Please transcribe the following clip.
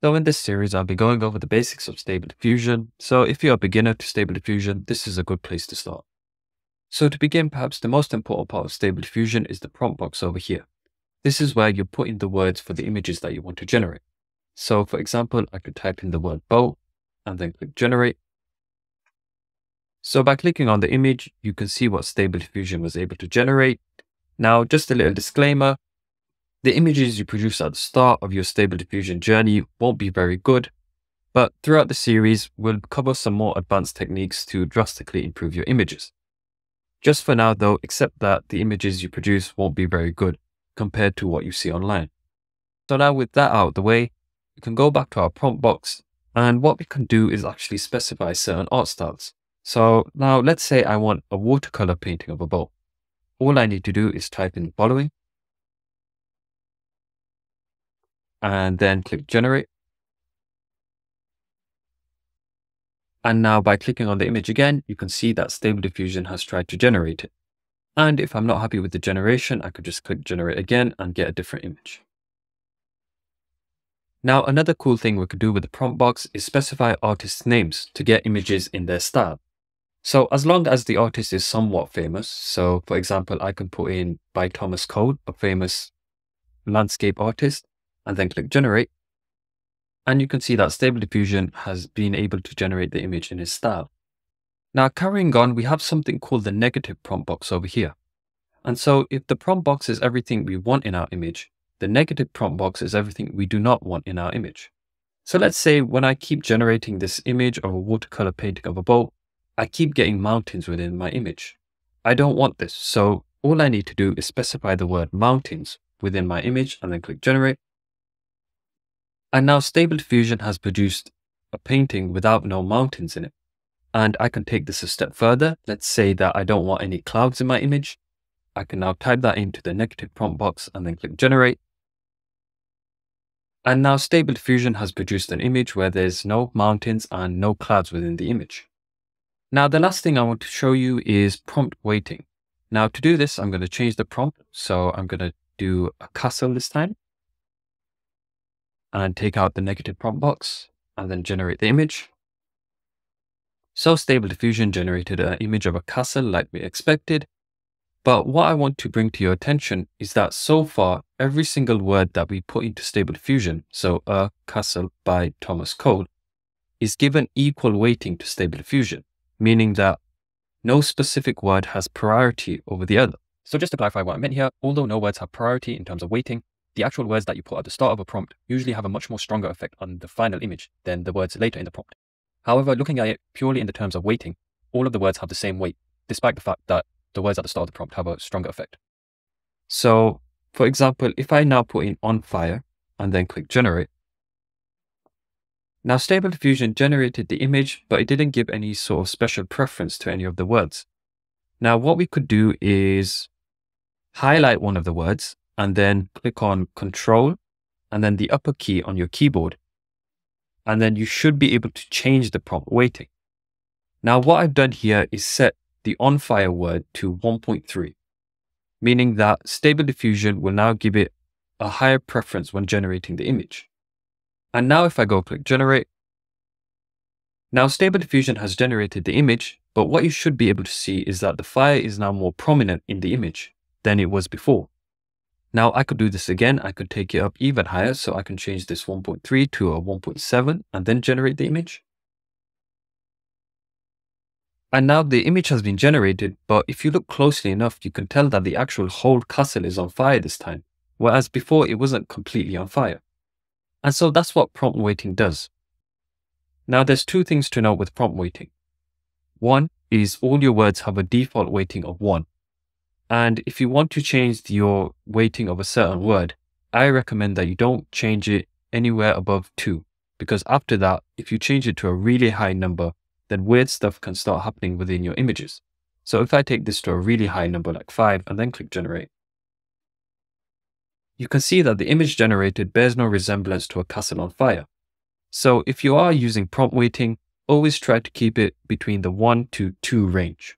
So in this series, I'll be going over the basics of Stable Diffusion. So if you're a beginner to Stable Diffusion, this is a good place to start. So to begin, perhaps the most important part of Stable Diffusion is the prompt box over here. This is where you put in the words for the images that you want to generate. So for example, I could type in the word boat and then click generate. So by clicking on the image, you can see what Stable Diffusion was able to generate. Now, just a little disclaimer, the images you produce at the start of your stable diffusion journey won't be very good, but throughout the series, we'll cover some more advanced techniques to drastically improve your images. Just for now though, accept that the images you produce won't be very good compared to what you see online. So now with that out of the way, we can go back to our prompt box and what we can do is actually specify certain art styles. So now let's say I want a watercolor painting of a boat. All I need to do is type in the following and then click generate. And now by clicking on the image again, you can see that Stable Diffusion has tried to generate it. And if I'm not happy with the generation, I could just click generate again and get a different image. Now, another cool thing we could do with the prompt box is specify artists' names to get images in their style. So as long as the artist is somewhat famous, so for example, I can put in by Thomas Cole, a famous landscape artist, and then click generate. And you can see that Stable Diffusion has been able to generate the image in his style. Now carrying on, we have something called the negative prompt box over here. And so if the prompt box is everything we want in our image, the negative prompt box is everything we do not want in our image. So let's say when I keep generating this image of a watercolor painting of a boat, I keep getting mountains within my image. I don't want this. So all I need to do is specify the word mountains within my image and then click generate. And now Stable Diffusion has produced a painting without no mountains in it. And I can take this a step further. Let's say that I don't want any clouds in my image. I can now type that into the negative prompt box and then click generate. And now Stable Diffusion has produced an image where there's no mountains and no clouds within the image. Now the last thing I want to show you is prompt weighting. Now to do this, I'm going to change the prompt. So I'm going to do a castle this time and take out the negative prompt box and then generate the image. So Stable Diffusion generated an image of a castle like we expected. But what I want to bring to your attention is that so far, every single word that we put into Stable Diffusion, so a castle by Thomas Cole, is given equal weighting to Stable Diffusion, meaning that no specific word has priority over the other. So just to clarify what I meant here, although no words have priority in terms of weighting, the actual words that you put at the start of a prompt usually have a much more stronger effect on the final image than the words later in the prompt. However, looking at it purely in the terms of weighting, all of the words have the same weight, despite the fact that the words at the start of the prompt have a stronger effect. So, for example, if I now put in on fire and then click generate, now Stable Diffusion generated the image, but it didn't give any sort of special preference to any of the words. Now, what we could do is highlight one of the words and then click on control and then the upper key on your keyboard. And then you should be able to change the prompt weighting. Now, what I've done here is set the on fire word to 1.3, meaning that Stable Diffusion will now give it a higher preference when generating the image. And now if I go click generate, now Stable Diffusion has generated the image, but what you should be able to see is that the fire is now more prominent in the image than it was before. Now I could do this again. I could take it up even higher. So I can change this 1.3 to a 1.7 and then generate the image. And now the image has been generated, but if you look closely enough, you can tell that the actual whole castle is on fire this time, whereas before it wasn't completely on fire. And so that's what prompt weighting does. Now there's two things to note with prompt weighting. One is all your words have a default weighting of one, and if you want to change your weighting of a certain word, I recommend that you don't change it anywhere above two, because after that, if you change it to a really high number, then weird stuff can start happening within your images. So if I take this to a really high number like five and then click generate, you can see that the image generated bears no resemblance to a castle on fire. So if you are using prompt weighting, always try to keep it between the 1 to 2 range.